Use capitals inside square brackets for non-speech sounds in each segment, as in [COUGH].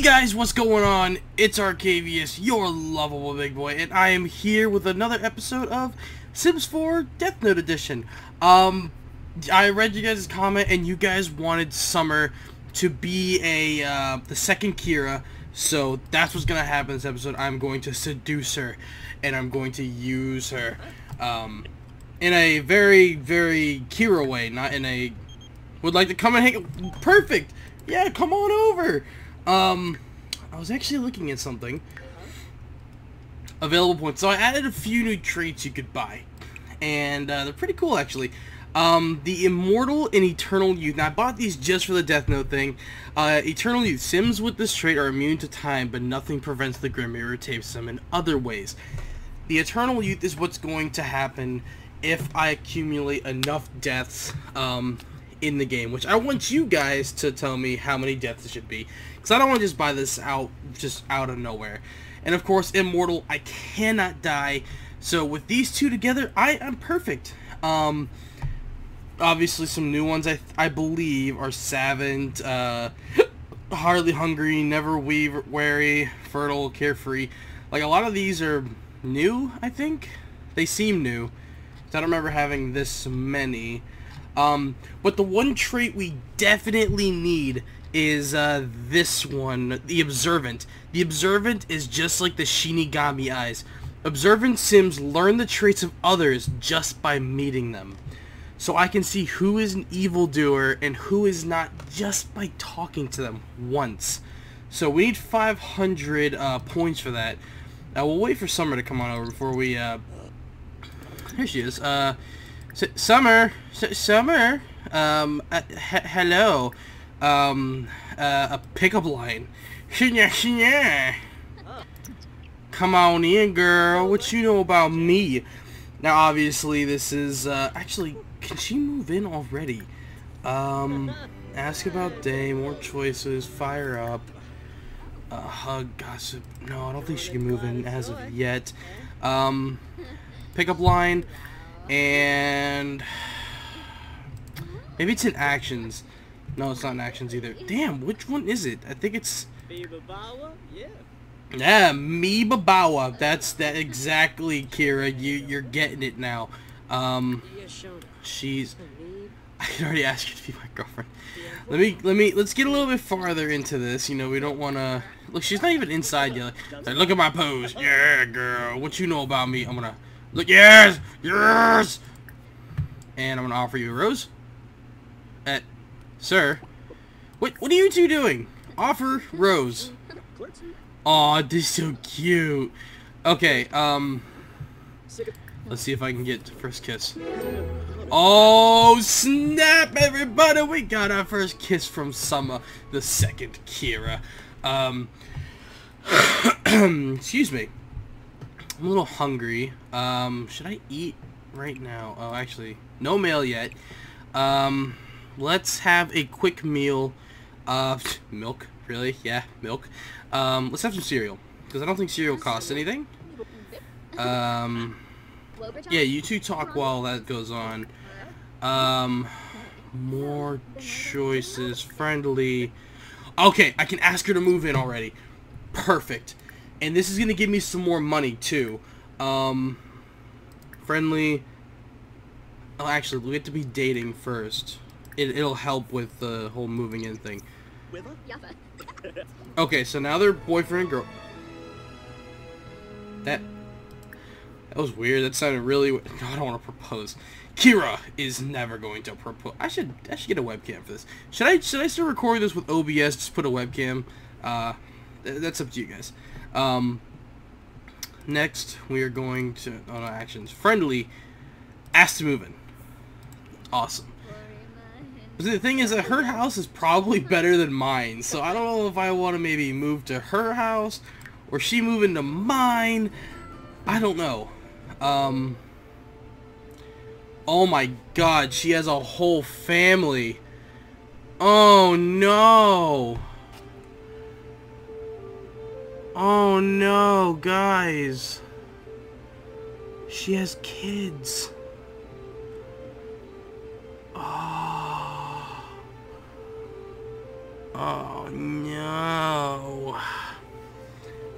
guys, what's going on? It's Arcavius, your lovable big boy, and I am here with another episode of Sims 4 Death Note Edition. Um, I read you guys' comment, and you guys wanted Summer to be a, uh, the second Kira, so that's what's gonna happen this episode. I'm going to seduce her, and I'm going to use her, um, in a very, very Kira way, not in a, would like to come and hang, perfect! Yeah, come on over! Um, I was actually looking at something. Available points. So I added a few new traits you could buy. And uh, they're pretty cool, actually. Um, the Immortal and Eternal Youth. Now, I bought these just for the Death Note thing. Uh, Eternal Youth. Sims with this trait are immune to time, but nothing prevents the Grim irritates them in other ways. The Eternal Youth is what's going to happen if I accumulate enough deaths um, in the game, which I want you guys to tell me how many deaths it should be. Because I don't want to just buy this out, just out of nowhere. And of course, Immortal, I cannot die. So with these two together, I am perfect. Um, obviously, some new ones I, I believe are Savant, uh, [GASPS] Hardly Hungry, Never Weary, Wary, Fertile, Carefree. Like, a lot of these are new, I think? They seem new. I don't remember having this many. Um, but the one trait we definitely need is uh, this one, the Observant. The Observant is just like the Shinigami eyes. Observant Sims learn the traits of others just by meeting them. So I can see who is an evildoer and who is not just by talking to them once. So we need 500 uh, points for that. Uh, we'll wait for Summer to come on over before we... Uh... Here she is. Uh, Summer! S Summer! Um, uh, hello um, uh, a pickup line. Come on in, girl. What you know about me? Now, obviously, this is, uh, actually, can she move in already? Um, ask about day, more choices, fire up, uh, hug, gossip. No, I don't think she can move in as of yet. Um, pickup line, and maybe it's in actions. No, it's not in actions either. Damn, which one is it? I think it's... Yeah. Yeah, Mibabawa. That's that exactly, Kira. You you're getting it now. Um, she's. I can already ask you to be my girlfriend. Let me let me let's get a little bit farther into this. You know, we don't want to. Look, she's not even inside yet. Like, look at my pose. Yeah, girl. What you know about me? I'm gonna look. Yes, yes. And I'm gonna offer you a rose. At Sir? What, what are you two doing? Offer Rose. Aw, this is so cute. Okay, um... Let's see if I can get the first kiss. Oh, snap, everybody! We got our first kiss from Summer, the second Kira. Um... [CLEARS THROAT] excuse me. I'm a little hungry. Um, should I eat right now? Oh, actually, no mail yet. Um let's have a quick meal. of [LAUGHS] milk, really? Yeah, milk. Um, let's have some cereal. Because I don't think cereal costs anything. Um, yeah, you two talk while that goes on. Um, more choices. Friendly. Okay, I can ask her to move in already. Perfect. And this is going to give me some more money, too. Um, friendly. Oh, actually, we have to be dating first it, it'll help with the whole moving in thing. [LAUGHS] Okay, so now they're boyfriend and girl. That that was weird. That sounded really. No, I don't want to propose. Kira is never going to propose. I should I should get a webcam for this. Should I should I still record this with OBS? Just put a webcam. Uh, that's up to you guys. Um, next we are going to oh no actions friendly. Ask to move in. Awesome. The thing is that her house is probably better than mine, so I don't know if I want to maybe move to her house or she move into mine. I don't know. Um. Oh my god, she has a whole family. Oh no. Oh no, guys. She has kids. Oh Oh no.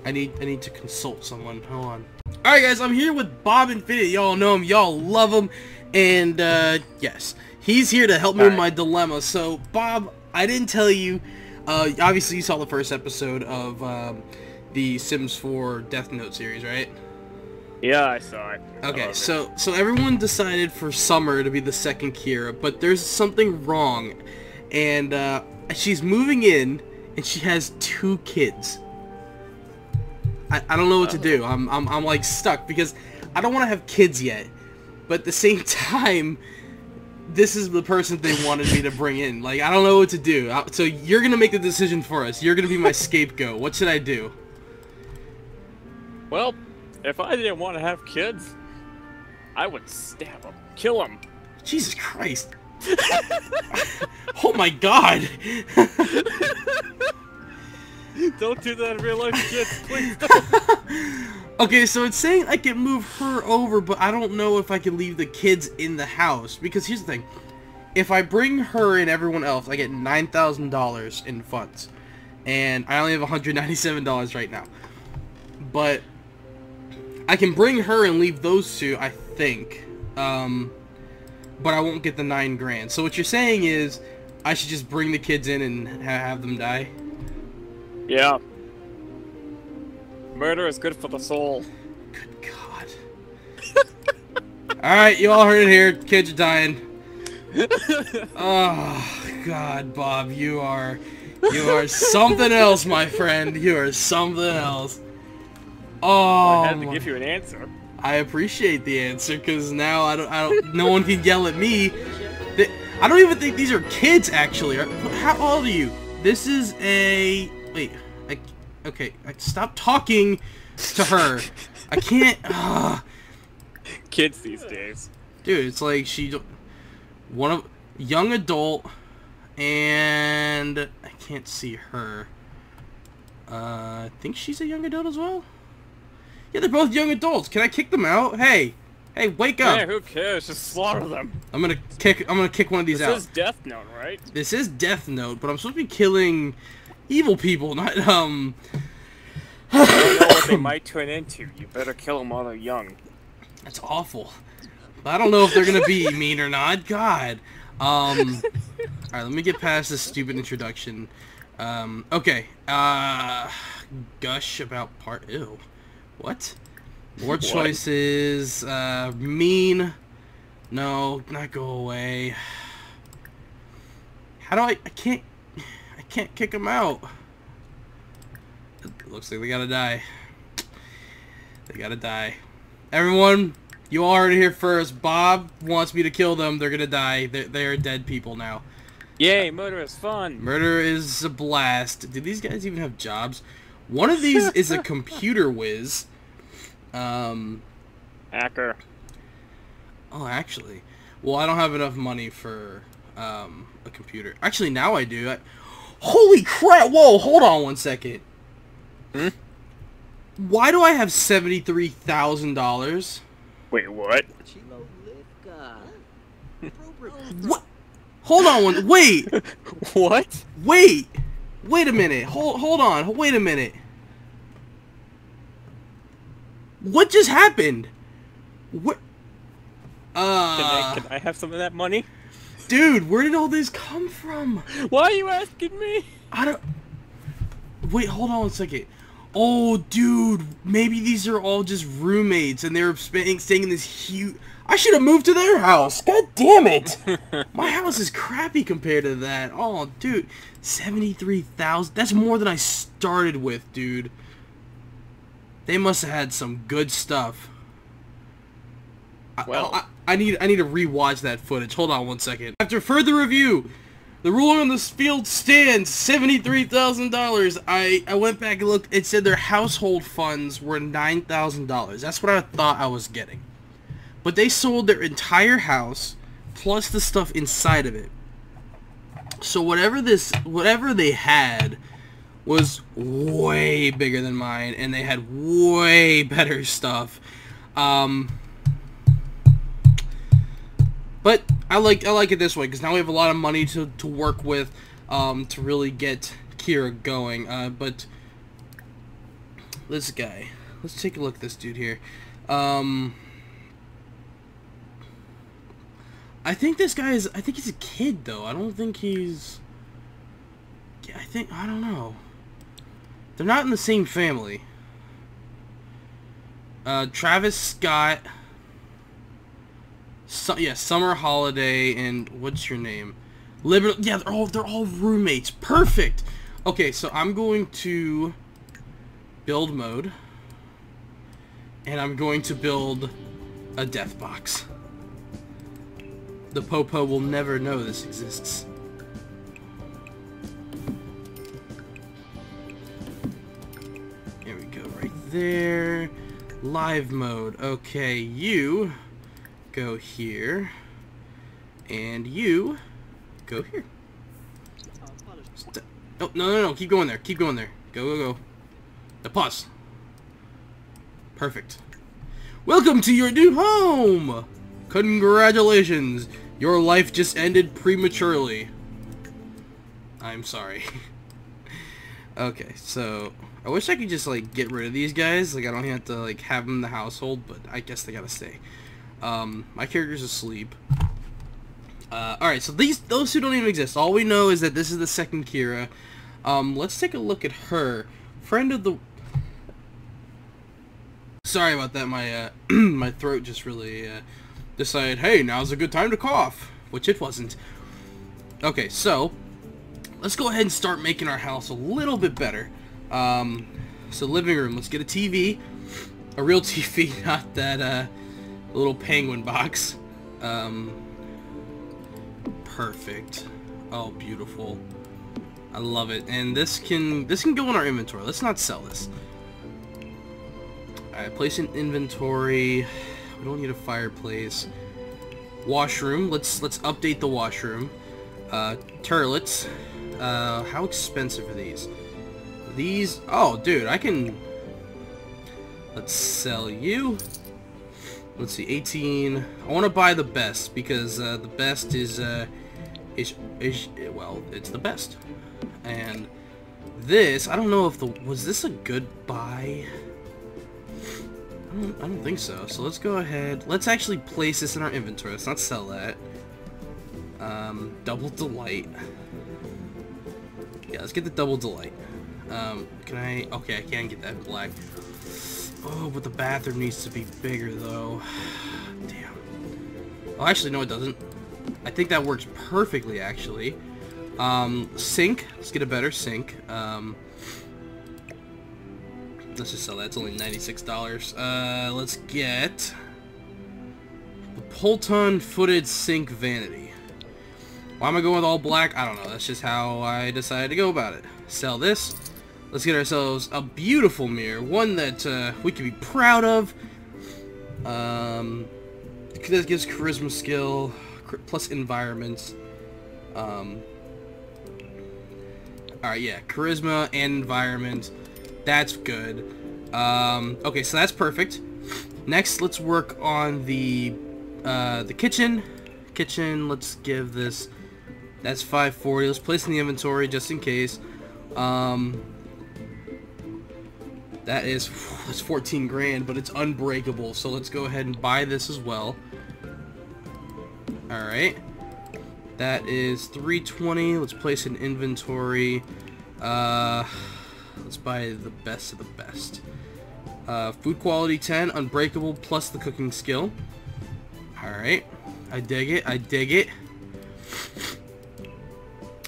I need I need to consult someone. Hold on. Alright guys, I'm here with Bob Infinite. Y'all know him, y'all love him. And uh yes, he's here to help me with my dilemma. So Bob, I didn't tell you uh obviously you saw the first episode of um, the Sims 4 Death Note series, right? Yeah, I saw it. Okay, so so everyone decided for Summer to be the second Kira, but there's something wrong. And uh she's moving in and she has two kids. I, I don't know what to do. I'm, I'm, I'm like stuck because I don't want to have kids yet. But at the same [LAUGHS] time, this is the person they wanted me to bring in. Like, I don't know what to do. So you're going to make the decision for us. You're going to be my [LAUGHS] scapegoat. What should I do? Well, if I didn't want to have kids, I would stab them. Kill them. Jesus Christ. [LAUGHS] oh my god. [LAUGHS] don't do that in real life, kids. Please [LAUGHS] okay, so it's saying I can move her over, but I don't know if I can leave the kids in the house. Because here's the thing. If I bring her and everyone else, I get $9,000 in funds. And I only have $197 right now. But I can bring her and leave those two, I think. Um, but I won't get the nine grand. So what you're saying is I should just bring the kids in and ha have them die? Yeah. Murder is good for the soul. Good God. [LAUGHS] Alright, you all heard it here. Kids are dying. [LAUGHS] oh, God, Bob, you are... You are something else, my friend. You are something else. Oh, I had to give you an answer. I appreciate the answer because now I don't, I don't, no one can yell at me. I don't even think these are kids actually. How old are you? This is a wait. I, okay, I, stop talking to her. I can't. Uh, kids these days, dude. It's like she, one of young adult, and I can't see her. Uh, I think she's a young adult as well. Yeah, they're both young adults. Can I kick them out? Hey, hey, wake up! Yeah, who cares? Just slaughter them. I'm gonna kick. I'm gonna kick one of these this out. This is Death Note, right? This is Death Note, but I'm supposed to be killing evil people, not um. [SIGHS] I don't know what they might turn into. You better kill them while they're young. That's awful. But I don't know if they're gonna be [LAUGHS] mean or not. God. Um. all right, let me get past this stupid introduction. Um. Okay. Uh. Gush about part. Ew. What? More what? choices. Uh, mean. No, not go away. How do I? I can't. I can't kick them out. It looks like they gotta die. They gotta die. Everyone, you all heard it here first. Bob wants me to kill them. They're gonna die. They're, they're dead people now. Yay, murder is fun. Murder is a blast. Do these guys even have jobs? One of these is a [LAUGHS] computer whiz. Um, Hacker. Oh, actually. Well, I don't have enough money for um, a computer. Actually, now I do. I... Holy crap! Whoa, hold on one second. Hmm? Why do I have $73,000? Wait, what? what? Hold on one. Wait. [LAUGHS] what? Wait. Wait a minute. Hold hold on. Wait a minute. What just happened? What? Uh. Can I, can I have some of that money? Dude, where did all this come from? Why are you asking me? I don't. Wait, hold on a second. Oh, dude, maybe these are all just roommates and they're staying, staying in this huge... I should have moved to their house. God damn it. [LAUGHS] My house is crappy compared to that. Oh, dude, 73,000. That's more than I started with, dude. They must have had some good stuff. Well, I, I, I need I need to rewatch that footage. Hold on one second. After further review, the ruler on this field stands $73,000. I, I went back and looked. It said their household funds were $9,000. That's what I thought I was getting. But they sold their entire house plus the stuff inside of it. So whatever this whatever they had was way bigger than mine, and they had way better stuff. Um, but I like I like it this way because now we have a lot of money to to work with um, to really get Kira going. Uh, but this guy. Let's take a look at this dude here. Um, I think this guy is. I think he's a kid though. I don't think he's. I think I don't know. They're not in the same family. Uh, Travis Scott. So, yeah, Summer Holiday and what's your name? Liberty. Yeah, they're all they're all roommates. Perfect. Okay, so I'm going to build mode, and I'm going to build a death box. The Popo will never know this exists. Here we go, right there. Live mode. Okay, you go here. And you go here. St oh, no, no, no. Keep going there. Keep going there. Go, go, go. The pause. Perfect. Welcome to your new home! Congratulations! Your life just ended prematurely. I'm sorry. [LAUGHS] okay, so... I wish I could just, like, get rid of these guys. Like, I don't have to, like, have them in the household, but I guess they gotta stay. Um, my character's asleep. Uh, alright, so these, those two don't even exist. All we know is that this is the second Kira. Um, let's take a look at her. Friend of the... Sorry about that, my, uh, [CLEARS THROAT] my throat just really, uh, decided, hey, now's a good time to cough. Which it wasn't. Okay, so, let's go ahead and start making our house a little bit better. Um, so living room, let's get a TV. A real [LAUGHS] TV, not that, uh, little penguin box. Um, perfect. Oh, beautiful. I love it. And this can this can go in our inventory. Let's not sell this. Alright, place an inventory. We don't need a fireplace. Washroom. Let's let's update the washroom. Uh, turlets. Uh, how expensive are these? These. Oh, dude, I can. Let's sell you. Let's see, 18. I want to buy the best because uh, the best is, uh, is, is, well, it's the best. And this, I don't know if the, was this a good buy? I don't, I don't think so. So let's go ahead. Let's actually place this in our inventory. Let's not sell that. Um, double delight. Yeah, let's get the double delight. Um, can I? Okay, I can't get that black. Oh, but the bathroom needs to be bigger, though. [SIGHS] Damn. Oh, actually, no, it doesn't. I think that works perfectly, actually. Um, sink. Let's get a better sink. Um, let's just sell that. It's only $96. Uh, let's get the Polton Footed Sink Vanity. Why am I going with all black? I don't know. That's just how I decided to go about it. Sell this. Let's get ourselves a beautiful mirror, one that uh, we can be proud of. Um, that gives charisma skill, plus environments. Um, Alright, yeah, charisma and environment. That's good. Um, okay, so that's perfect. Next, let's work on the uh, the kitchen. Kitchen, let's give this... That's 540. Let's place in the inventory just in case. Um, that is, that's 14 grand, but it's unbreakable. So let's go ahead and buy this as well. Alright. That is 320. Let's place an inventory. Uh, let's buy the best of the best. Uh, food quality 10, unbreakable, plus the cooking skill. Alright. I dig it. I dig it.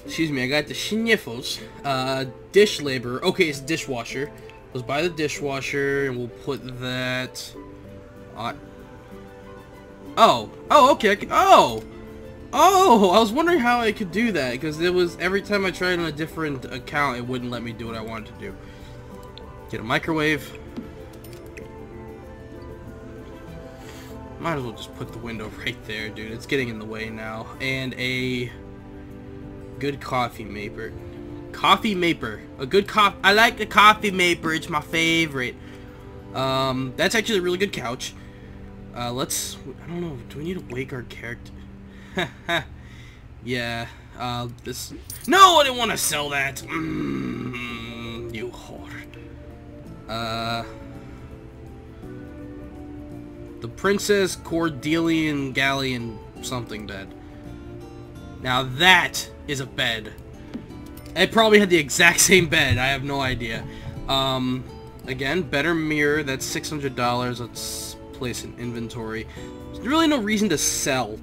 Excuse me, I got the sniffles. Uh, dish labor. Okay, it's dishwasher. Let's buy the dishwasher, and we'll put that... On... Oh! Oh, okay. Oh! Oh! I was wondering how I could do that, because it was... Every time I tried on a different account, it wouldn't let me do what I wanted to do. Get a microwave. Might as well just put the window [LAUGHS] right there, dude. It's getting in the way now. And a good coffee maker. Coffee Maper. A good coffee. I like the Coffee Maper. It's my favorite. Um, that's actually a really good couch. Uh, let's... I don't know. Do we need to wake our character? [LAUGHS] yeah. Uh, this... No, I didn't want to sell that. Mm, you whore. Uh, the Princess Cordelian Galleon something bed. Now that is a bed. It probably had the exact [LAUGHS] same bed. I have no idea. Um, again, better mirror. That's $600. Let's place an inventory. There's really no reason to sell.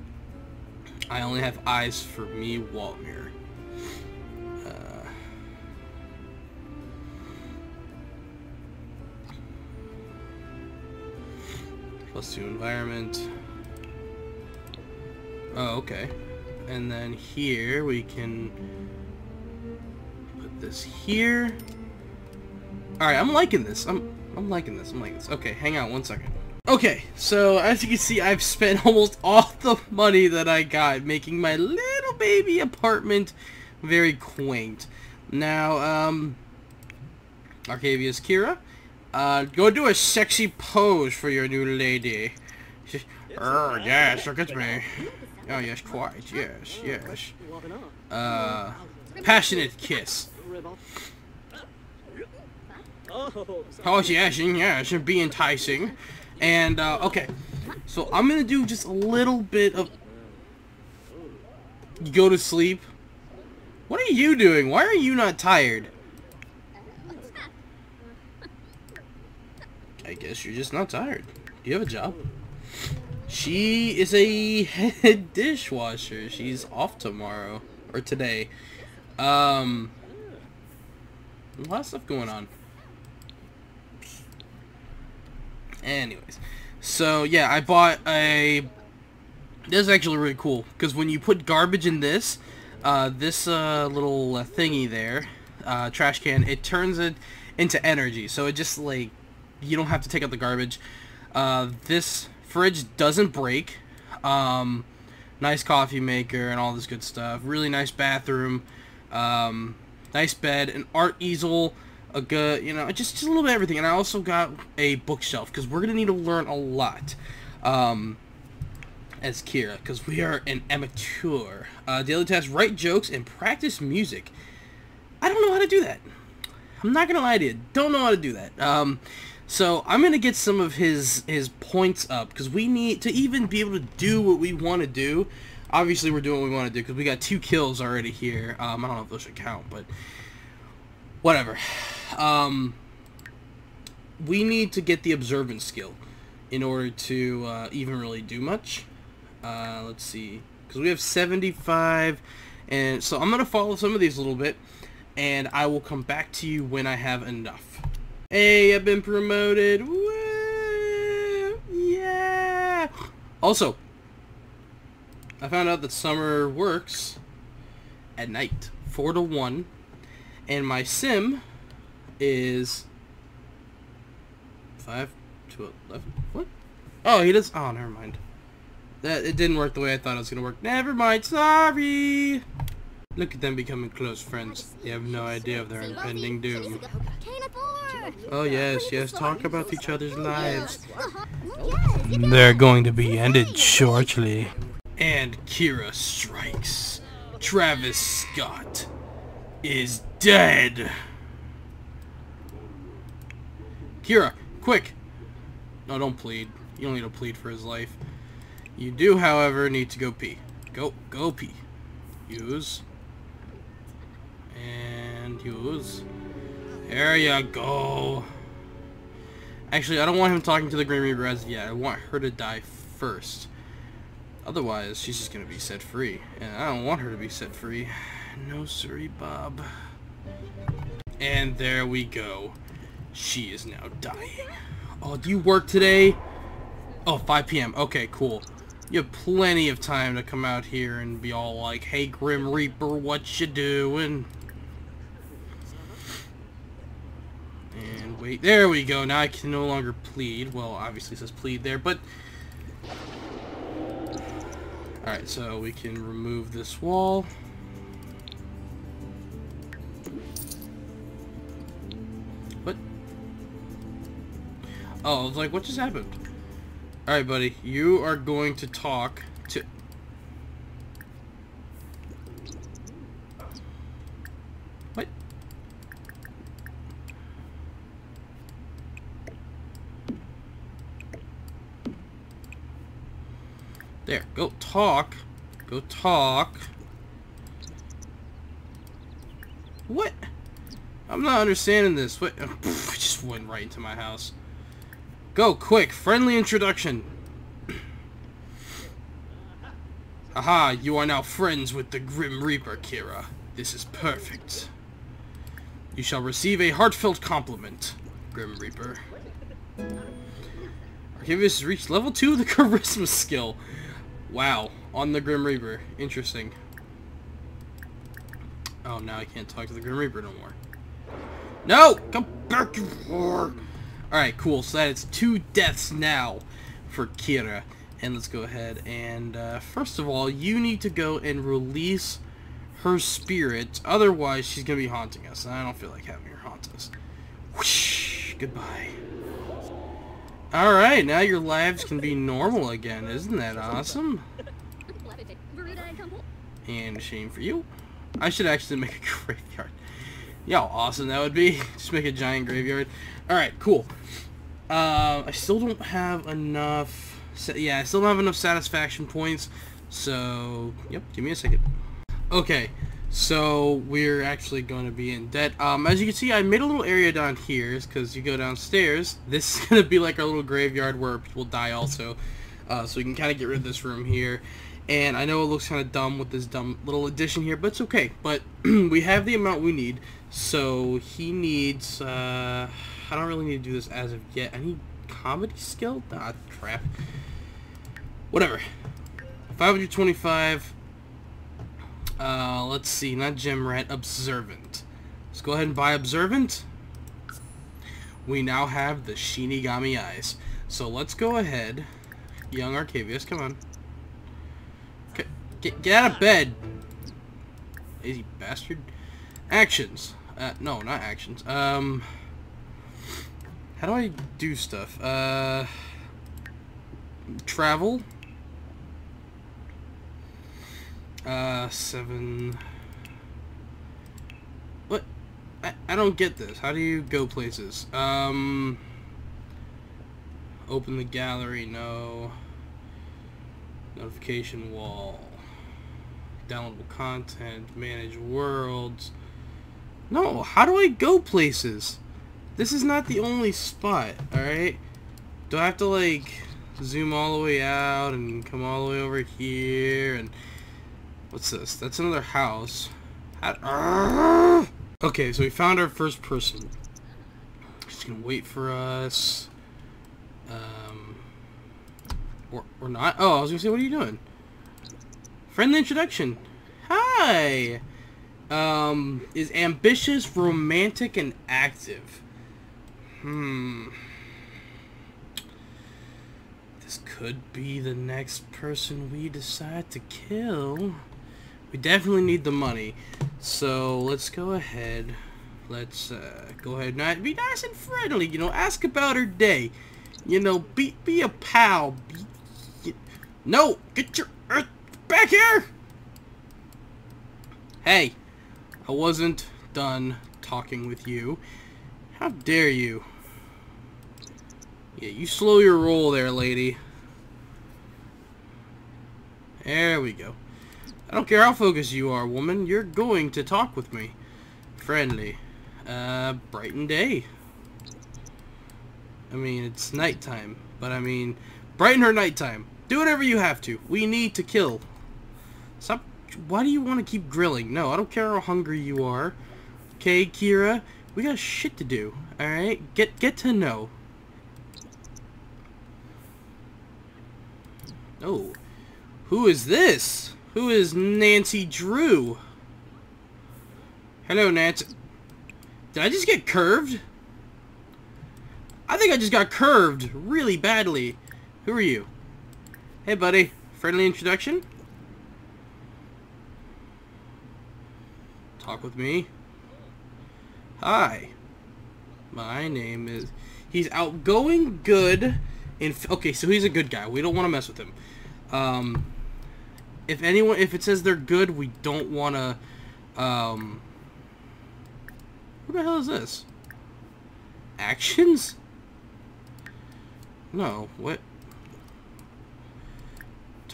I only have eyes for me wall mirror. Uh, plus two environment. Oh, okay. And then here we can this here. Alright, I'm liking this. I'm I'm liking this. I'm liking this. Okay, hang on one second. Okay, so as you can see, I've spent [LAUGHS] almost all the money that I got making my little baby apartment very quaint. Now, um, Arcavius Kira, uh, go do a sexy pose for your new lady. She, oh, yes, look at me. Oh, yes, quite, yes, yes. Uh, passionate kiss. Oh, yes, and yes, and be enticing. And, uh, okay. So, I'm gonna do just a little bit of... Go to sleep? What are you doing? Why are you not tired? I guess you're just not tired. Do you have a job? She is a head [LAUGHS] dishwasher. She's off tomorrow. Or today. Um... A lot of stuff going on. Anyways, so yeah, I bought a. This is actually really cool because when you put garbage in this, uh, this uh, little uh, thingy there, uh, trash can, it turns it into energy. So it just like you don't have to take out the garbage. Uh, this fridge doesn't break. Um, nice coffee maker and all this good stuff. Really nice bathroom. Um, nice bed, an art easel a good, you know, just, just a little bit of everything. And I also got a bookshelf because we're going to need to learn a lot um, as Kira because we are an amateur. Uh, daily task, write jokes and practice music. I don't know how to do that. I'm not going to lie to you. Don't know how to do that. Um, so I'm going to get some of his, his points up because we need to even be able to do what we want to do. Obviously, we're doing what we want to do because we got two kills already here. Um, I don't know if those should count, but whatever. Um, we need to get the observance skill in order to uh, even really do much. Uh, let's see, because we have 75, and so I'm going to follow some of these a little bit, and I will come back to you when I have enough. Hey, I've been promoted. Woo! Yeah! Also, I found out that summer works at night, 4 to 1, and my sim is 5 to 11. What? Oh, he does. Oh, never mind. That It didn't work the way I thought it was going to work. Never mind. Sorry. Look at them becoming close friends. They have no idea of their impending doom. Oh yes, yes, talk about each other's lives. They're going to be ended shortly. And Kira strikes. Travis Scott is dead. Kira, quick! No, don't plead. You don't need to plead for his life. You do, however, need to go pee. Go, go pee. Use. And use. There you go. Actually, I don't want him talking to the Grim Reaper as yet. I want her to die first. Otherwise, she's just going to be set free. And I don't want her to be set free. [SIGHS] No, sorry, Bob. And there we go. She is now dying. Oh, do you work today? Oh, 5 p.m. Okay, cool. You have plenty of time to come out here and be all like, Hey, Grim Reaper, what you doing? And wait, there we go. Now I can no longer plead. Well, obviously it says plead there, but... Alright, so we can remove this wall. What? Oh, I was like, what just happened? Alright, buddy. You are going to talk to... What? There, go talk. Go talk. What? I'm not understanding this. What? [LAUGHS] Pff, just went right into my house. Go, quick, friendly introduction. [CLEARS THROAT] Aha, you are now friends with the Grim Reaper, Kira. This is perfect. You shall receive a heartfelt compliment, Grim Reaper. Arcevius has reached level 2 of the [LAUGHS] Charisma skill. Wow, on the Grim Reaper. Interesting. Oh, now I can't talk to the Grim Reaper no more. No! Come back, you! Alright, cool. So that is two deaths now for Kira. And let's go ahead and, uh, first of all, you need to go and release her spirit. Otherwise, she's going to be haunting us. And I don't feel like having her haunt us. Whoosh! Goodbye. Alright, now your lives can be normal again. Isn't that awesome? And shame for you. I should actually make a [LAUGHS] graveyard. Yeah, awesome that would be. [LAUGHS] Just make a giant graveyard. Alright, cool. Uh, I still don't have enough... Yeah, I still don't have enough satisfaction points. So, yep, give me a second. Okay, so we're actually going to be in debt. Um, as you can see, I made a little area down here, because you go downstairs. [LAUGHS] This is going to be like our little graveyard where people die also. Uh, so we can kind of get rid of this room here. And I know it looks kind of dumb with this dumb little addition here, but it's okay. But [CLEARS THROAT] we have the amount we need. So he needs, uh, I don't really need to do this as of yet. I need comedy skill? Nah, crap. Whatever. 525. Uh, let's see, not Gym Rat, observant. Let's go ahead and buy observant. We now have the Shinigami eyes. So let's go ahead. Young Arcevius, come on. Okay, get, get out of bed. Lazy bastard. Actions. Uh, no, not actions. Um, how do I do stuff? Uh, travel. Uh, seven. What? I, I don't get this. How do you go places? Um, open the gallery, no. Notification wall. Downloadable content, manage worlds. No, how do I go places? This is not the only spot, alright? Do I have to, like, zoom all the way out and come all the way over here and... What's this? That's another house. Okay, so we found our first person. She's gonna wait for us. Um... Or, or not. Oh, I was gonna say, what are you doing? Friendly introduction. Hi! Um, is ambitious, romantic, and active. Hmm. This could be the next person we decide to kill. We definitely need the money. So, let's go ahead. Let's, uh, go ahead and be nice and friendly, you know, ask about her day. You know, be, be a pal. Be, get, no! Get your earth back here! Hey! I wasn't done talking with you. How dare you? Yeah, you slow your roll there, lady. There we go. I don't care how focused you are, woman. You're going to talk with me. Friendly. Uh, brighten day. I mean, it's nighttime. But I mean, brighten her nighttime. Do whatever you have to. We need to kill. Stop why do you want to keep grilling? No, I don't care how hungry you are. Okay, Kira, we got shit to do. All right, get get to know. Oh, who is this? Who is Nancy Drew? Hello, Nancy. Did I just get curved? I think I just got curved really badly. Who are you? Hey, buddy. Friendly introduction? Talk with me. Hi. My name is... He's outgoing, good, and... Okay, so he's a good guy. We don't want to mess with him. Um, if anyone... If it says they're good, we don't want to... Um... What the hell is this? Actions? No, what?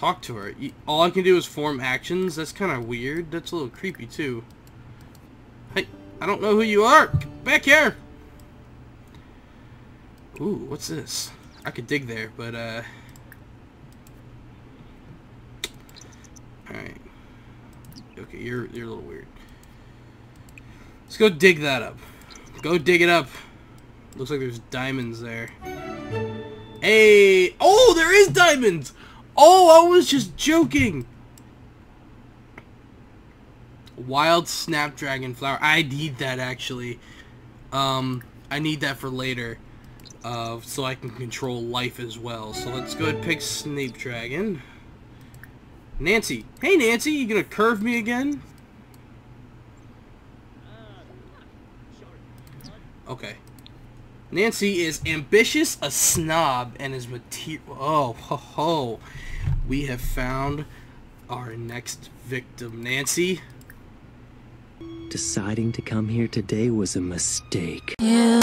talk to her. All I can do is form actions. That's kind of weird. That's a little creepy too. Hey, I don't know who you are. Get back here. Ooh, what's this? I could dig there, but uh. All right. Okay, you're you're a little weird. Let's go dig that up. Go dig it up. Looks like there's diamonds there. Hey! Oh, there is diamonds! Oh, I was just joking! Wild snapdragon flower. I need that, actually. Um, I need that for later. Uh, so I can control life as well. So let's go ahead and pick Snapdragon. Nancy. Hey, Nancy, you gonna curve me again? Okay. Nancy is ambitious, a snob, and is material. Oh, ho, ho. We have found our next victim. Nancy, Deciding to come here today was a mistake. Yeah.